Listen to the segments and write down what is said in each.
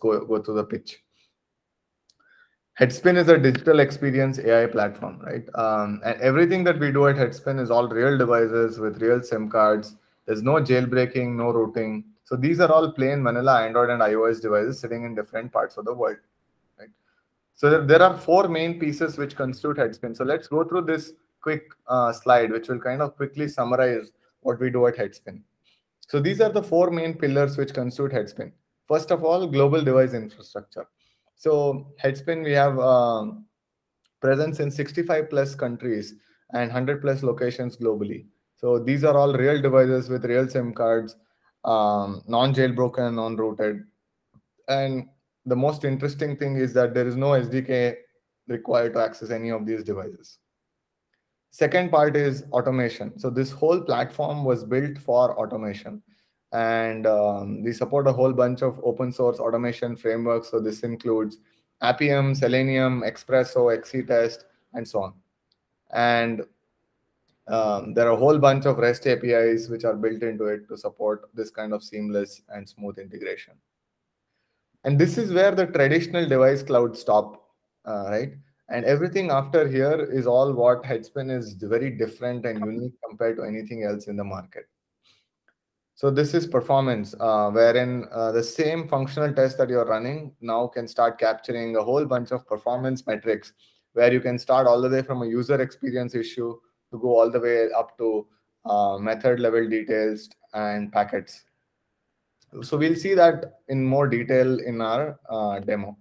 go, go through the pitch. Headspin is a digital experience AI platform, right? Um, and everything that we do at Headspin is all real devices with real SIM cards. There's no jailbreaking, no rooting. So these are all plain vanilla Android and iOS devices sitting in different parts of the world, right? So there are four main pieces which constitute Headspin. So let's go through this quick uh, slide, which will kind of quickly summarize what we do at Headspin. So these are the four main pillars which constitute Headspin. First of all, global device infrastructure. So Headspin, we have um, presence in 65 plus countries and 100 plus locations globally. So these are all real devices with real SIM cards, um, non-jailbroken, non-rooted. And the most interesting thing is that there is no SDK required to access any of these devices. Second part is automation. So this whole platform was built for automation. And um, we support a whole bunch of open source automation frameworks. So this includes Appium, Selenium, Espresso, XCTest, and so on. And um, there are a whole bunch of REST APIs which are built into it to support this kind of seamless and smooth integration. And this is where the traditional device cloud stop, uh, right? And everything after here is all what Headspin is very different and unique compared to anything else in the market. So this is performance, uh, wherein uh, the same functional test that you're running now can start capturing a whole bunch of performance metrics, where you can start all the way from a user experience issue to go all the way up to uh, method level details and packets. So we'll see that in more detail in our uh, demo.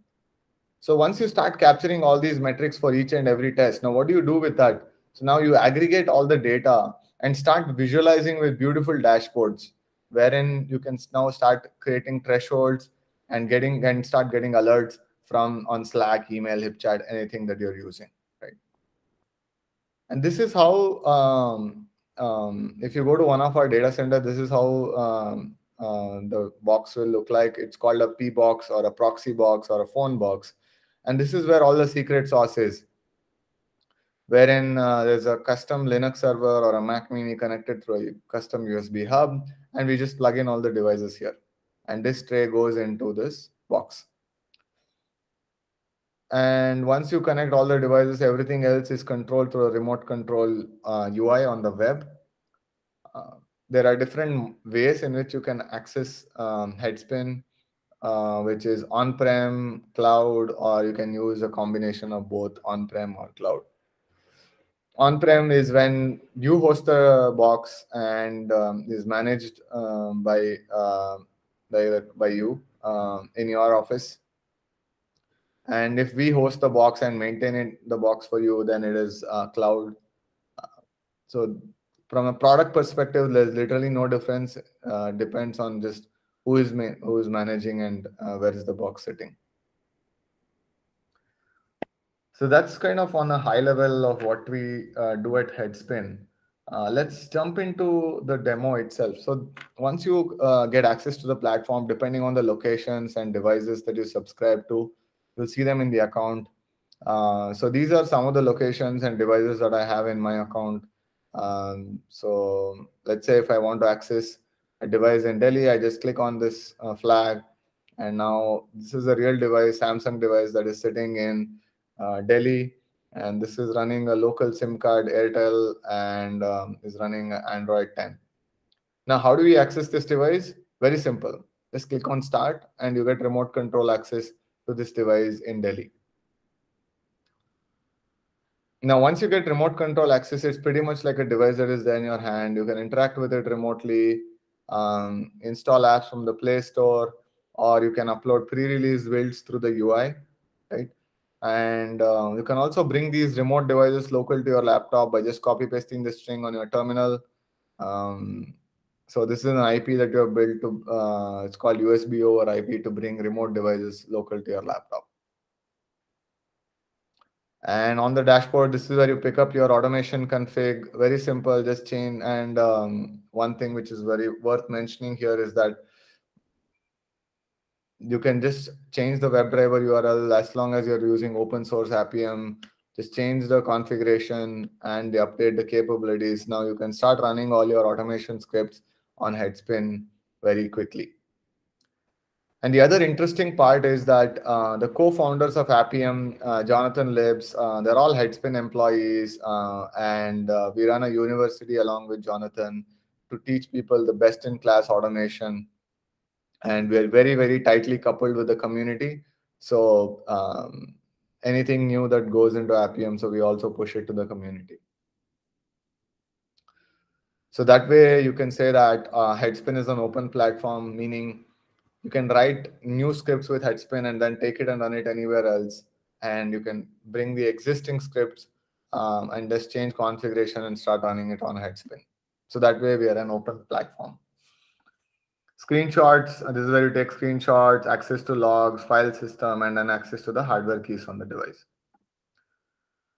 So once you start capturing all these metrics for each and every test, now what do you do with that? So now you aggregate all the data and start visualizing with beautiful dashboards, wherein you can now start creating thresholds and getting and start getting alerts from on Slack, email, HipChat, anything that you're using, right? And this is how, um, um, if you go to one of our data center, this is how um, uh, the box will look like. It's called a P box or a proxy box or a phone box. And this is where all the secret sauce is, wherein uh, there's a custom Linux server or a Mac mini connected through a custom USB hub, and we just plug in all the devices here. And this tray goes into this box. And once you connect all the devices, everything else is controlled through a remote control uh, UI on the web. Uh, there are different ways in which you can access um, Headspin uh, which is on-prem, cloud, or you can use a combination of both on-prem or cloud. On-prem is when you host the box and um, is managed um, by, uh, by, by you um, in your office. And if we host the box and maintain it, the box for you, then it is uh, cloud. so from a product perspective, there's literally no difference. Uh, depends on just who is who is managing and uh, where is the box sitting. So that's kind of on a high level of what we uh, do at Headspin. Uh, let's jump into the demo itself. So once you uh, get access to the platform, depending on the locations and devices that you subscribe to, you'll see them in the account. Uh, so these are some of the locations and devices that I have in my account. Um, so let's say if I want to access a device in Delhi, I just click on this uh, flag. And now this is a real device, Samsung device that is sitting in uh, Delhi. And this is running a local SIM card, Airtel, and um, is running Android 10. Now, how do we access this device? Very simple. Just click on start and you get remote control access to this device in Delhi. Now, once you get remote control access, it's pretty much like a device that is there in your hand. You can interact with it remotely um, install apps from the Play Store, or you can upload pre-release builds through the UI, right? And uh, you can also bring these remote devices local to your laptop by just copy pasting the string on your terminal. Um, so this is an IP that you have built to, uh, it's called USB over IP to bring remote devices local to your laptop. And on the dashboard, this is where you pick up your automation config. Very simple, just chain. And um, one thing which is very worth mentioning here is that you can just change the WebDriver URL as long as you're using open source Appium. Just change the configuration and update the capabilities. Now you can start running all your automation scripts on Headspin very quickly. And the other interesting part is that uh, the co-founders of Appium, uh, Jonathan Lipps, uh, they're all Headspin employees, uh, and uh, we run a university along with Jonathan to teach people the best-in-class automation. And we're very, very tightly coupled with the community. So um, anything new that goes into Appium, so we also push it to the community. So that way you can say that uh, Headspin is an open platform, meaning you can write new scripts with Headspin and then take it and run it anywhere else. And you can bring the existing scripts um, and just change configuration and start running it on Headspin. So that way we are an open platform. Screenshots, uh, this is where you take screenshots, access to logs, file system, and then access to the hardware keys on the device.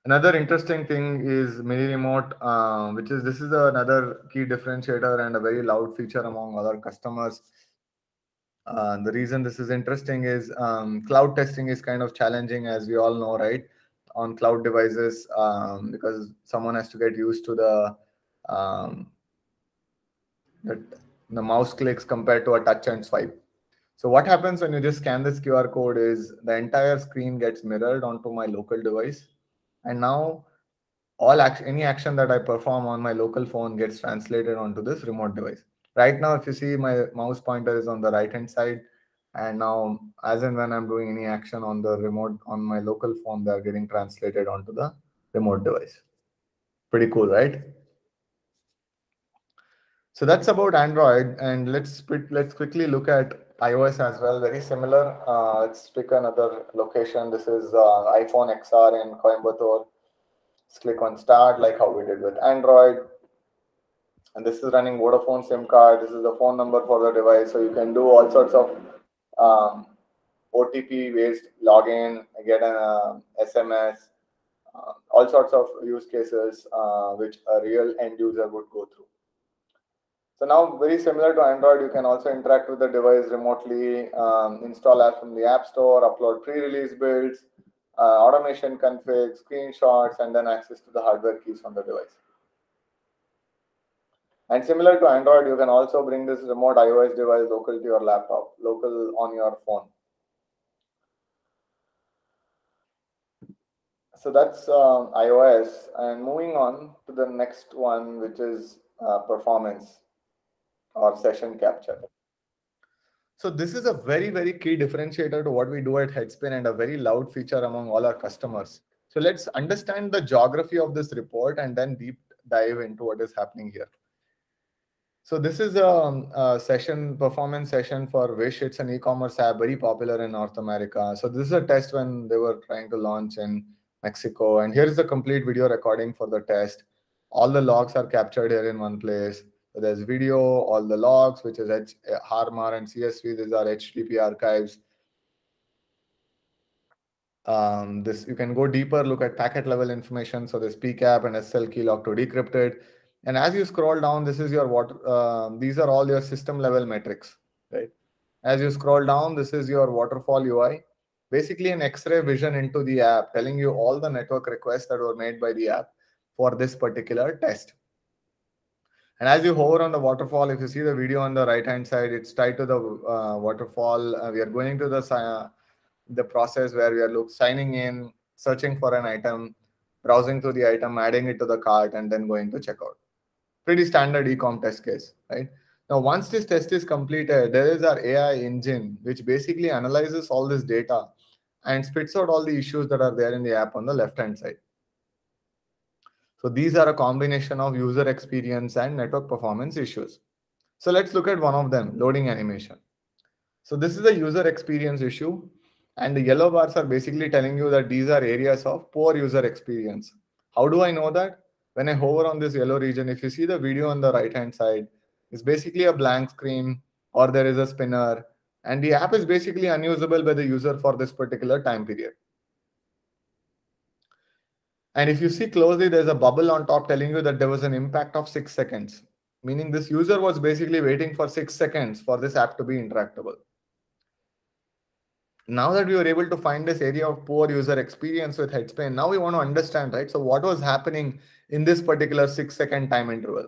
Another interesting thing is mini remote, uh, which is this is another key differentiator and a very loud feature among other customers uh, the reason this is interesting is um, cloud testing is kind of challenging, as we all know, right? On cloud devices, um, because someone has to get used to the um, the, mouse clicks compared to a touch and swipe. So what happens when you just scan this QR code is the entire screen gets mirrored onto my local device, and now all action, any action that I perform on my local phone gets translated onto this remote device. Right now, if you see my mouse pointer is on the right hand side. And now, as and when I'm doing any action on the remote on my local phone, they're getting translated onto the remote device. Pretty cool, right? So that's about Android. And let's let's quickly look at iOS as well. Very similar. Uh, let's pick another location. This is uh, iPhone XR in Coimbatore. Let's click on start like how we did with Android and this is running Vodafone SIM card. This is the phone number for the device. So you can do all sorts of um, OTP based login, get an uh, SMS, uh, all sorts of use cases uh, which a real end user would go through. So now, very similar to Android, you can also interact with the device remotely, um, install apps from the App Store, upload pre-release builds, uh, automation config, screenshots, and then access to the hardware keys on the device. And similar to Android, you can also bring this remote iOS device local to your laptop, local on your phone. So that's uh, iOS. And moving on to the next one, which is uh, performance or session capture. So this is a very, very key differentiator to what we do at Headspin and a very loud feature among all our customers. So let's understand the geography of this report and then deep dive into what is happening here. So this is a, a, session performance session for Wish. It's an e-commerce app, very popular in North America. So this is a test when they were trying to launch in Mexico. And here is the complete video recording for the test. All the logs are captured here in one place. So there's video, all the logs, which is H Harmar and CSV. These are HTTP archives. Um, this you can go deeper, look at packet level information. So there's PCAP and SSL key log to decrypt it and as you scroll down, this is your water. Uh, these are all your system level metrics, right? As you scroll down, this is your waterfall UI. Basically, an X-ray vision into the app, telling you all the network requests that were made by the app for this particular test. And as you hover on the waterfall, if you see the video on the right-hand side, it's tied to the uh, waterfall. Uh, we are going to the uh, the process where we are look, signing in, searching for an item, browsing through the item, adding it to the cart, and then going to checkout pretty standard ecom test case, right? Now, once this test is completed, there is our AI engine, which basically analyzes all this data and spits out all the issues that are there in the app on the left-hand side. So these are a combination of user experience and network performance issues. So let's look at one of them, loading animation. So this is a user experience issue. And the yellow bars are basically telling you that these are areas of poor user experience. How do I know that? when I hover on this yellow region, if you see the video on the right hand side, it's basically a blank screen or there is a spinner and the app is basically unusable by the user for this particular time period. And if you see closely, there's a bubble on top telling you that there was an impact of six seconds, meaning this user was basically waiting for six seconds for this app to be interactable now that we were able to find this area of poor user experience with Headspin, now we want to understand, right? So what was happening in this particular six second time interval?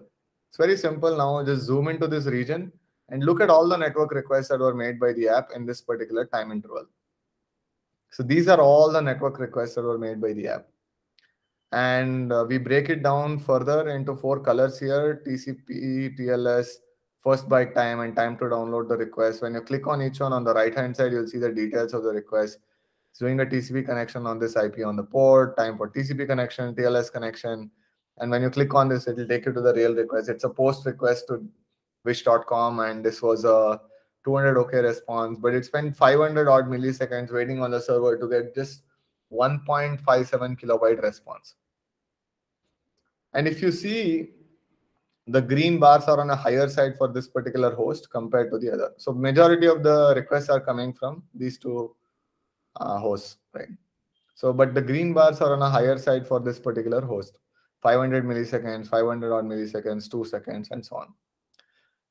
It's very simple now. Just zoom into this region and look at all the network requests that were made by the app in this particular time interval. So these are all the network requests that were made by the app. And uh, we break it down further into four colors here, TCP, TLS, first byte time, and time to download the request. When you click on each one on the right-hand side, you'll see the details of the request. It's doing a TCP connection on this IP on the port, time for TCP connection, TLS connection. And when you click on this, it'll take you to the real request. It's a post request to wish.com and this was a 200 OK response, but it spent 500 odd milliseconds waiting on the server to get just 1.57 kilobyte response. And if you see, the green bars are on a higher side for this particular host compared to the other. So majority of the requests are coming from these two uh, hosts, right? So, but the green bars are on a higher side for this particular host. 500 milliseconds, 500 odd milliseconds, 2 seconds, and so on.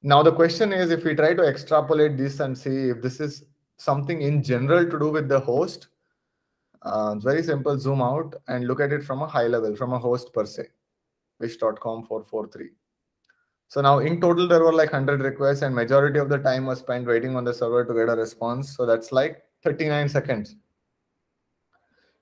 Now, the question is if we try to extrapolate this and see if this is something in general to do with the host, uh, very simple. Zoom out and look at it from a high level, from a host per se, wish.com 443. So now in total, there were like 100 requests and majority of the time was spent waiting on the server to get a response. So that's like 39 seconds.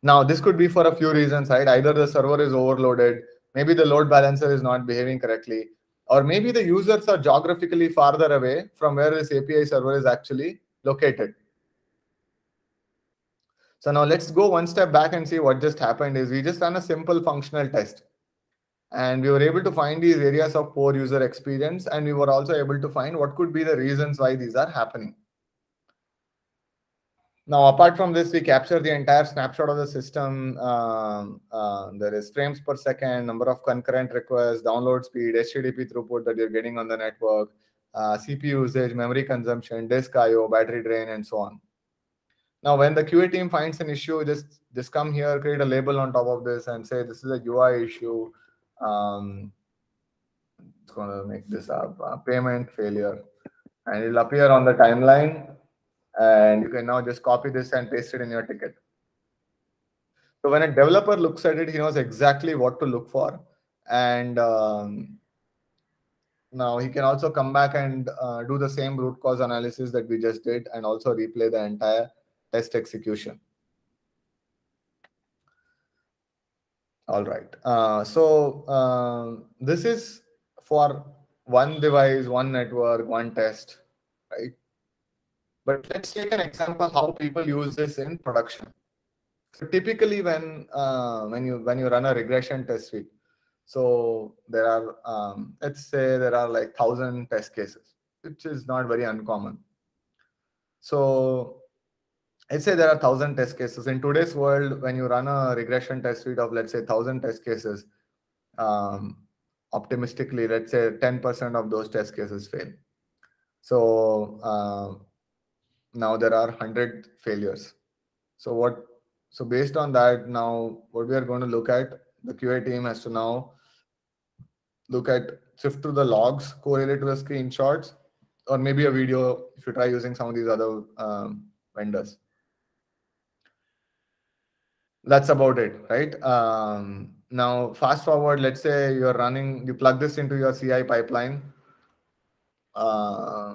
Now, this could be for a few reasons, right? Either the server is overloaded, maybe the load balancer is not behaving correctly, or maybe the users are geographically farther away from where this API server is actually located. So now let's go one step back and see what just happened is we just ran a simple functional test. And we were able to find these areas of poor user experience. And we were also able to find what could be the reasons why these are happening. Now, apart from this, we capture the entire snapshot of the system. Um, uh, there is frames per second, number of concurrent requests, download speed, HTTP throughput that you're getting on the network, uh, CPU usage, memory consumption, disk I/O, battery drain, and so on. Now, when the QA team finds an issue, just just come here, create a label on top of this, and say this is a UI issue. Um, it's going to make this up uh, payment failure, and it'll appear on the timeline and you can now just copy this and paste it in your ticket. So when a developer looks at it, he knows exactly what to look for. And um, now he can also come back and uh, do the same root cause analysis that we just did and also replay the entire test execution. All right. Uh, so uh, this is for one device, one network, one test, right? But let's take an example how people use this in production. So typically, when uh, when you when you run a regression test suite, so there are um, let's say there are like thousand test cases, which is not very uncommon. So let's say there are thousand test cases in today's world. When you run a regression test suite of let's say thousand test cases, um, optimistically, let's say ten percent of those test cases fail. So uh, now there are 100 failures so what so based on that now what we are going to look at the qa team has to now look at sift through the logs correlate to the screenshots or maybe a video if you try using some of these other um, vendors that's about it right? Um, now fast forward let's say you're running you plug this into your ci pipeline uh,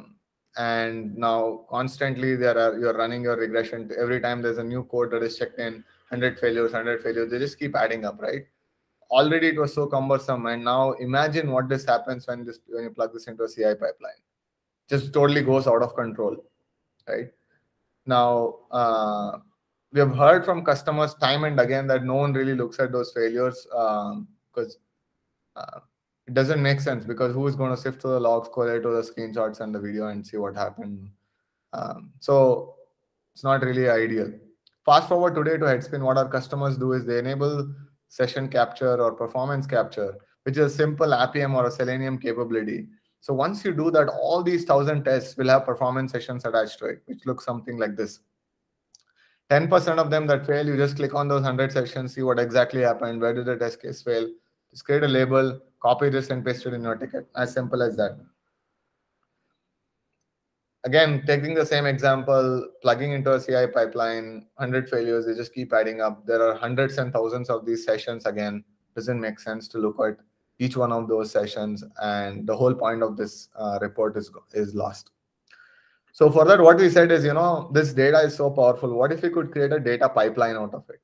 and now constantly there are you're running your regression. Every time there's a new code that is checked in 100 failures 100 failures they just keep adding up right? Already it was so cumbersome and now imagine what this happens when this when you plug this into a ci pipeline. Just totally goes out of control right? Now uh, we have heard from customers time and again that no one really looks at those failures because um, uh, it doesn't make sense because who is going to sift through the logs, correlate to the screenshots and the video and see what happened? Um, so it's not really ideal. Fast forward today to Headspin, what our customers do is they enable session capture or performance capture, which is a simple Appium or a Selenium capability. So once you do that, all these thousand tests will have performance sessions attached to it, which looks something like this. 10% of them that fail, you just click on those 100 sessions, see what exactly happened, where did the test case fail, just create a label, copy this and paste it in your ticket. As simple as that. Again, taking the same example, plugging into a CI pipeline, 100 failures, they just keep adding up. There are hundreds and thousands of these sessions again. Doesn't make sense to look at each one of those sessions and the whole point of this uh, report is is lost so for that what we said is you know this data is so powerful what if we could create a data pipeline out of it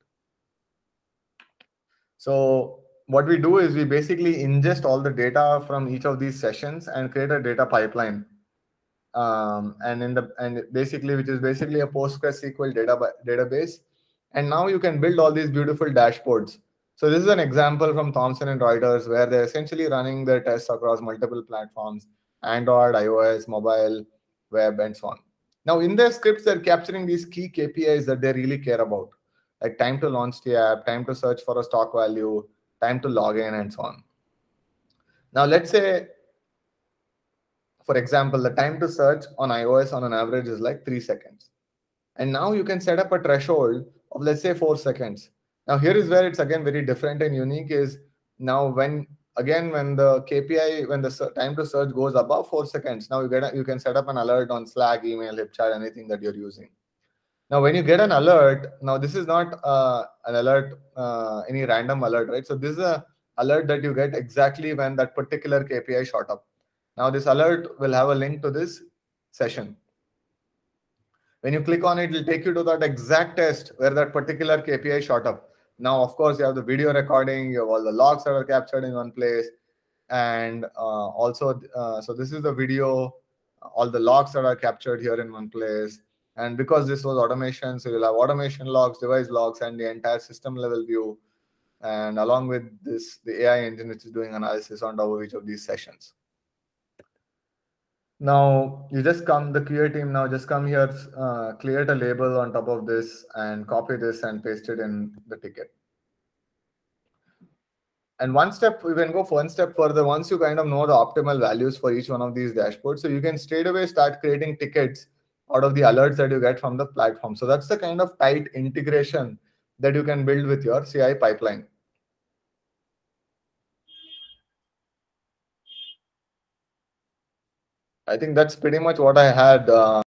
so what we do is we basically ingest all the data from each of these sessions and create a data pipeline um, and in the and basically which is basically a PostgreSQL data database. And now you can build all these beautiful dashboards. So this is an example from Thomson and Reuters where they're essentially running their tests across multiple platforms, Android, iOS, mobile, web, and so on. Now in their scripts, they're capturing these key KPIs that they really care about, like time to launch the app, time to search for a stock value, time to log in, and so on. Now let's say for example, the time to search on iOS on an average is like three seconds. And now you can set up a threshold of let's say four seconds. Now here is where it's again very different and unique is now when again when the KPI when the time to search goes above four seconds, now you get a, you can set up an alert on Slack, email, HipChat, anything that you're using. Now when you get an alert, now this is not uh, an alert, uh, any random alert, right? So this is a alert that you get exactly when that particular KPI shot up. Now this alert will have a link to this session. When you click on it, it will take you to that exact test where that particular KPI shot up. Now, of course, you have the video recording, you have all the logs that are captured in one place. And uh, also, uh, so this is the video, all the logs that are captured here in one place. And because this was automation, so you'll have automation logs, device logs, and the entire system level view. And along with this, the AI engine, which is doing analysis on top of each of these sessions. Now you just come, the QA team now just come here, uh, create a label on top of this and copy this and paste it in the ticket. And one step, we can go one step further. Once you kind of know the optimal values for each one of these dashboards, so you can straight away start creating tickets out of the alerts that you get from the platform. So that's the kind of tight integration that you can build with your CI pipeline. I think that's pretty much what I had. Uh,